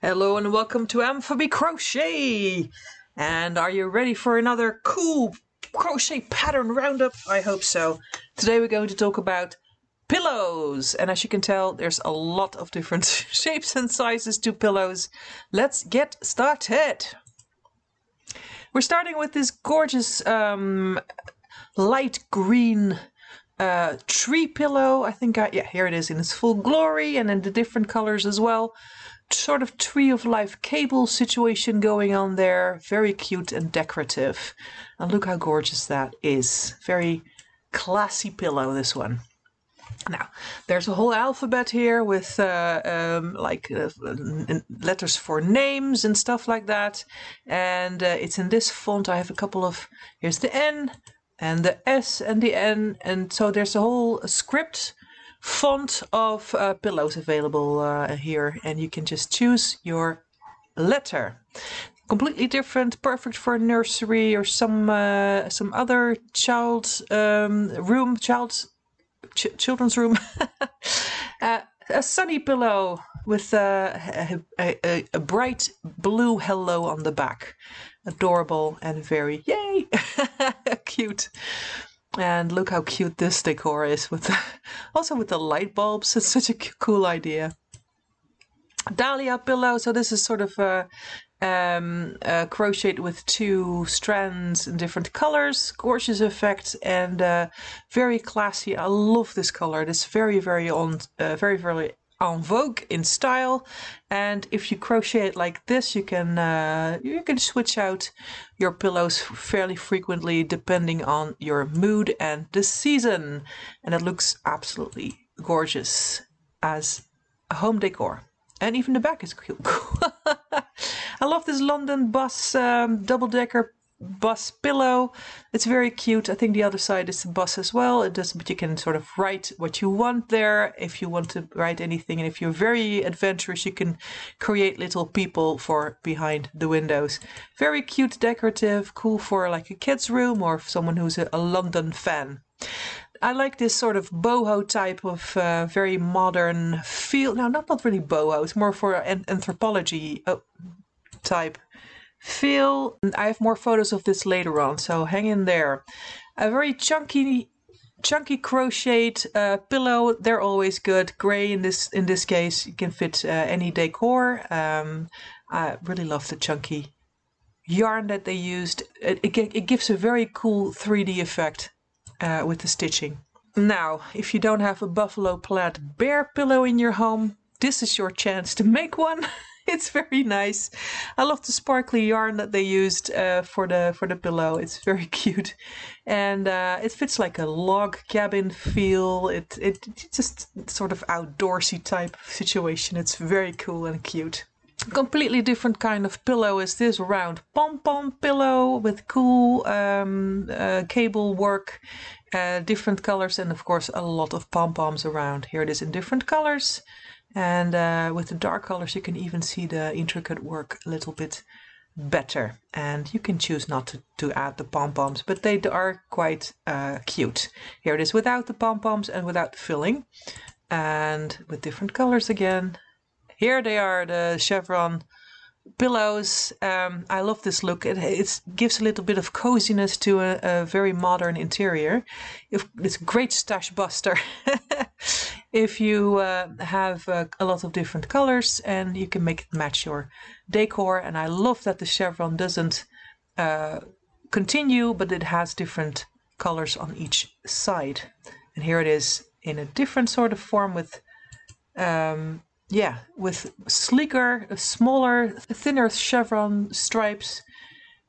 Hello and welcome to Amvabe Crochet! And are you ready for another cool crochet pattern roundup? I hope so. Today we're going to talk about pillows. And as you can tell, there's a lot of different shapes and sizes to pillows. Let's get started! We're starting with this gorgeous um, light green uh, tree pillow. I think I, yeah, here it is in its full glory and in the different colors as well. Sort of tree of life cable situation going on there. Very cute and decorative. And look how gorgeous that is. Very classy pillow, this one. Now, there's a whole alphabet here with uh, um, like uh, letters for names and stuff like that. And uh, it's in this font. I have a couple of, here's the N, and the S and the N. And so there's a whole script font of uh, pillows available uh, here. And you can just choose your letter. Completely different, perfect for a nursery or some uh, some other child um, room, child ch children's room. Uh, a sunny pillow with uh, a, a, a, bright blue hello on the back adorable and very yay cute and look how cute this decor is with the, also with the light bulbs. It's such a cool idea. Dahlia pillow. So this is sort of a um, uh, crocheted with two strands in different colors. Gorgeous effect and uh, very classy. I love this color. It's very very on uh, very very en vogue in style. And if you crochet it like this you can uh, you can switch out your pillows fairly frequently depending on your mood and the season. And it looks absolutely gorgeous as a home decor. And even the back is cool. I love this London bus um, double-decker bus pillow. It's very cute. I think the other side is the bus as well. It does, but you can sort of write what you want there if you want to write anything. And if you're very adventurous, you can create little people for behind the windows. Very cute, decorative, cool for like a kid's room or someone who's a, a London fan. I like this sort of boho type of uh, very modern feel. Now, not not really boho. It's more for an Anthropologie uh, type feel. I have more photos of this later on, so hang in there. A very chunky chunky crocheted uh, pillow they're always good gray in this in this case you can fit uh, any decor um, i really love the chunky yarn that they used it, it, it gives a very cool 3d effect uh, with the stitching now if you don't have a buffalo plaid bear pillow in your home this is your chance to make one it's very nice. I love the sparkly yarn that they used uh, for the for the pillow. It's very cute, and uh, it fits like a log cabin feel. It it it's just sort of outdoorsy type situation. It's very cool and cute. Completely different kind of pillow is this round pom pom pillow with cool um, uh, cable work. Uh, different colors and of course a lot of pom poms around. Here it is in different colors. And uh, with the dark colors, you can even see the intricate work a little bit better. And you can choose not to, to add the pom-poms, but they are quite uh, cute. Here it is without the pom-poms and without the filling. And with different colors again. Here they are, the chevron pillows. Um, I love this look. It, gives a little bit of coziness to a, a very modern interior. It's a great stash buster. if you uh, have uh, a lot of different colors and you can make it match your decor. And I love that the chevron doesn't uh, continue, but it has different colors on each side. And here it is in a different sort of form with um, yeah, with sleeker, smaller, thinner chevron stripes.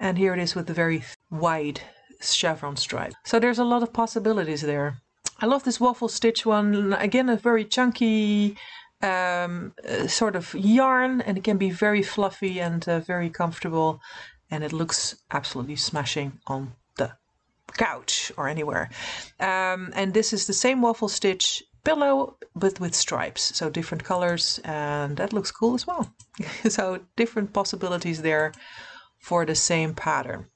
And here it is with the very wide chevron stripe. So there's a lot of possibilities there. I love this waffle stitch one. Again, a very chunky um, uh, sort of yarn and it can be very fluffy and uh, very comfortable. And it looks absolutely smashing on the couch or anywhere. Um, and this is the same waffle stitch pillow but with stripes so different colors and that looks cool as well so different possibilities there for the same pattern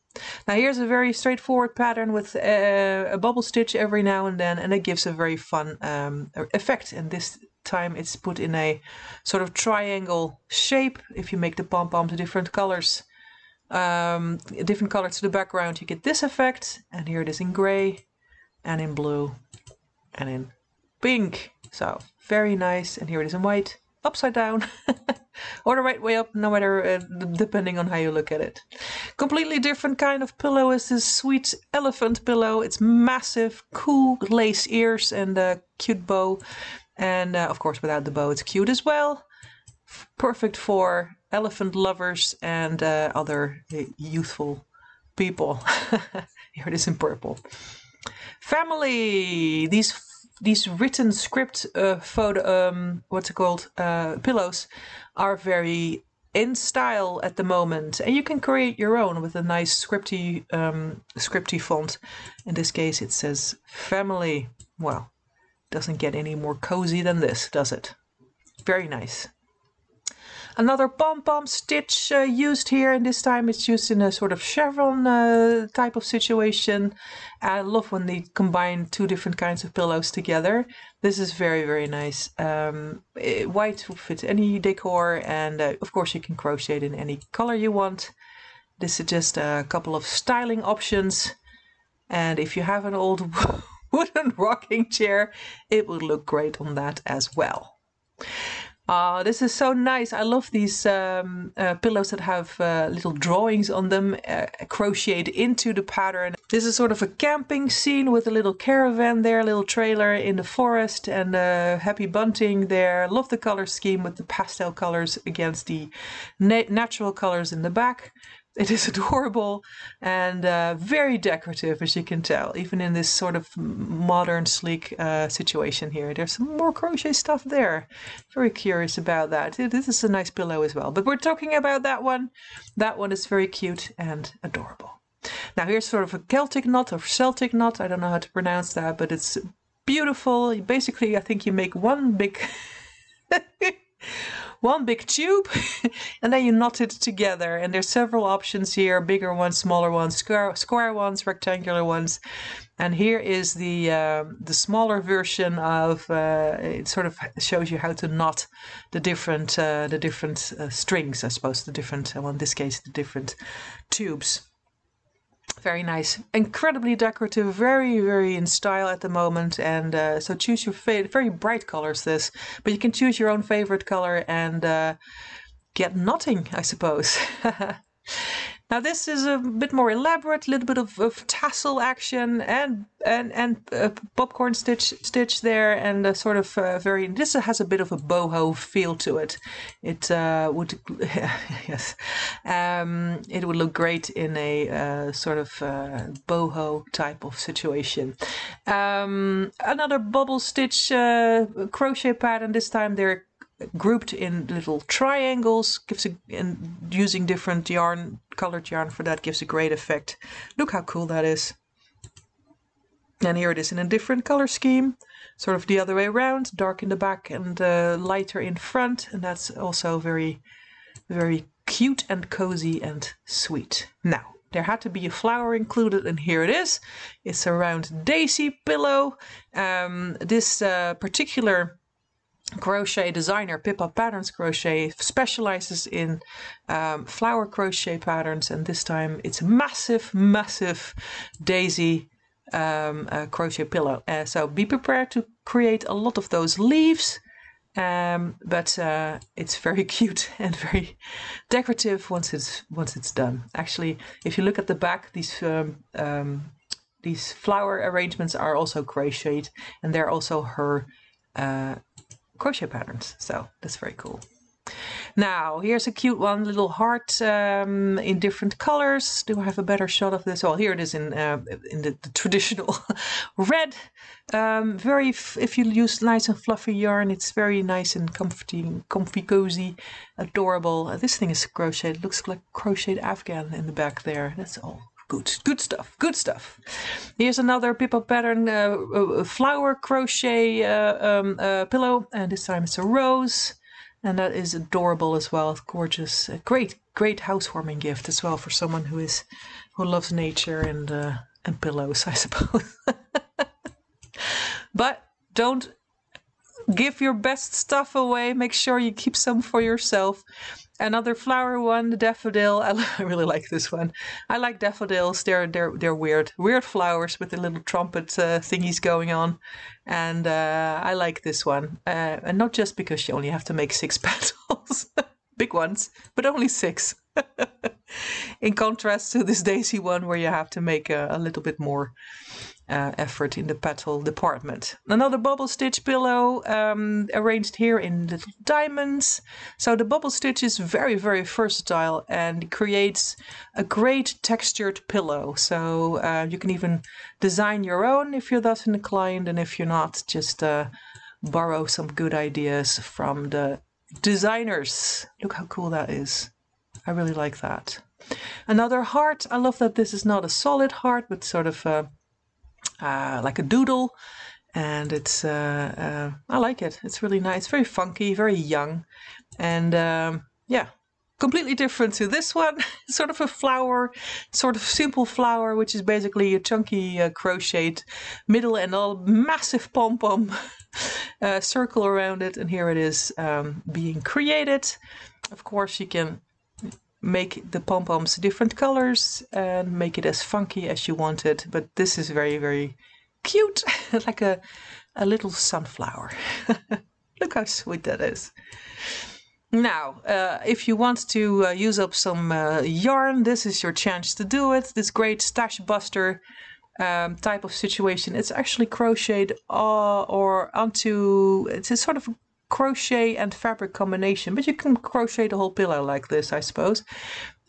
Now here's a very straightforward pattern with uh, a bubble stitch every now and then and it gives a very fun um, effect and this time it's put in a sort of triangle shape. If you make the pom-poms different colors, um, different colors to the background, you get this effect. And here it is in gray and in blue and in pink. So very nice. And here it is in white, upside down. or the right way up, no matter, uh, depending on how you look at it. Completely different kind of pillow is this sweet elephant pillow. It's massive, cool lace ears and a cute bow. And uh, of course, without the bow, it's cute as well. Perfect for elephant lovers and uh, other uh, youthful people. Here it is in purple. Family. These these written script uh, photo, um, what's it called, uh, pillows, are very in style at the moment, and you can create your own with a nice scripty um, scripty font. In this case, it says family. Well, doesn't get any more cozy than this, does it? Very nice. Another pom-pom stitch uh, used here, and this time it's used in a sort of chevron uh, type of situation. I love when they combine two different kinds of pillows together. This is very, very nice. Um, it, white will fit any decor, and uh, of course you can crochet it in any color you want. This is just a couple of styling options. And if you have an old wooden rocking chair, it would look great on that as well. Uh, this is so nice. I love these um, uh, pillows that have uh, little drawings on them uh, crocheted into the pattern. This is sort of a camping scene with a little caravan there, a little trailer in the forest and uh, happy bunting there. Love the color scheme with the pastel colors against the na natural colors in the back. It is adorable and uh, very decorative, as you can tell, even in this sort of modern, sleek uh, situation here. There's some more crochet stuff there. Very curious about that. This is a nice pillow as well. But we're talking about that one. That one is very cute and adorable. Now here's sort of a Celtic knot or Celtic knot. I don't know how to pronounce that, but it's beautiful. Basically, I think you make one big one big tube and then you knot it together. And there's several options here bigger ones smaller ones square, square ones rectangular ones. And here is the uh, the smaller version of uh, it sort of shows you how to knot the different uh, the different uh, strings I suppose the different well in this case the different tubes very nice. Incredibly decorative, very, very in style at the moment. And uh, so choose your favorite, very bright colors this, but you can choose your own favorite color and uh, get knotting, I suppose. Now this is a bit more elaborate, a little bit of, of tassel action and and and uh, popcorn stitch stitch there, and a sort of uh, very. This has a bit of a boho feel to it. It uh, would yes, um, it would look great in a uh, sort of uh, boho type of situation. Um, another bubble stitch uh, crochet pattern. This time they're grouped in little triangles gives a and using different yarn colored yarn for that gives a great effect. Look how cool that is. And here it is in a different color scheme sort of the other way around dark in the back and uh, lighter in front. And that's also very very cute and cozy and sweet. Now there had to be a flower included and here it is. It's a round daisy pillow. Um, this uh, particular crochet designer Pippa Patterns Crochet specializes in um, flower crochet patterns and this time it's a massive massive daisy um, uh, crochet pillow. Uh, so be prepared to create a lot of those leaves um, but uh, it's very cute and very decorative once it's once it's done. Actually if you look at the back these um, um, these flower arrangements are also crocheted and they're also her uh, crochet patterns. So that's very cool. Now, here's a cute one, little heart um, in different colors. Do I have a better shot of this? Oh, here it is in uh, in the, the traditional red. Um, very, if you use nice and fluffy yarn, it's very nice and comfy, comfy, cozy, adorable. Uh, this thing is crocheted. It looks like crocheted Afghan in the back there. That's all good good stuff good stuff here's another Pippa pattern uh, uh, flower crochet uh, um, uh, pillow and this time it's a rose And that is adorable as well. Gorgeous. A great, great housewarming gift as well for someone who is who loves nature and uh, and pillows, I suppose. but don't give your best stuff away. Make sure you keep some for yourself. Another flower one, the daffodil. I really like this one. I like daffodils. They're they're they're weird, weird flowers with the little trumpet uh, thingies going on, and uh, I like this one. Uh, and not just because you only have to make six petals, big ones, but only six. In contrast to this daisy one, where you have to make a, a little bit more uh, effort in the petal department. Another bubble stitch pillow um, arranged here in little diamonds. So the bubble stitch is very, very versatile and creates a great textured pillow. So uh, you can even design your own if you're thus inclined, and if you're not, just uh, borrow some good ideas from the designers. Look how cool that is. I really like that. Another heart. I love that this is not a solid heart, but sort of a uh, like a doodle and it's uh, uh, I like it. It's really nice, very funky, very young, and um, yeah, completely different to this one. sort of a flower, sort of simple flower, which is basically a chunky uh, crocheted middle and a massive pom pom uh, circle around it, and here it is um, being created. Of course, you can make the pom-poms different colors and make it as funky as you want it. But this is very, very cute, like a, a little sunflower. Look how sweet that is. Now, uh, if you want to uh, use up some uh, yarn, this is your chance to do it. This great stash buster um, type of situation. It's actually crocheted uh, or onto, it's a sort of crochet and fabric combination, but you can crochet the whole pillow like this, I suppose.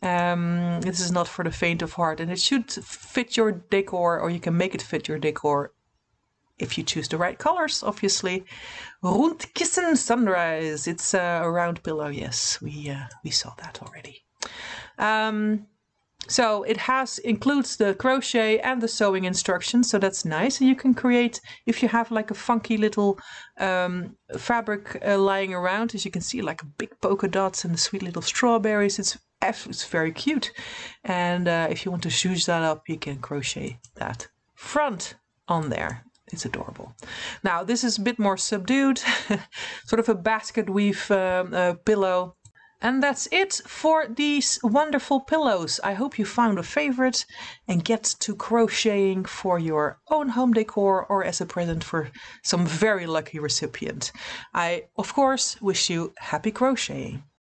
Um, this is not for the faint of heart, and it should fit your decor, or you can make it fit your decor if you choose the right colors, obviously. Rundkissen Sunrise. It's a round pillow. Yes, we uh, we saw that already. Um, so it has includes the crochet and the sewing instructions, so that's nice. And you can create if you have like a funky little um, fabric uh, lying around, as you can see, like big polka dots and the sweet little strawberries. It's it's very cute. And uh, if you want to zhuzh that up, you can crochet that front on there. It's adorable. Now this is a bit more subdued, sort of a basket weave um, uh, pillow and that's it for these wonderful pillows. I hope you found a favorite and get to crocheting for your own home decor or as a present for some very lucky recipient. I, of course, wish you happy crocheting.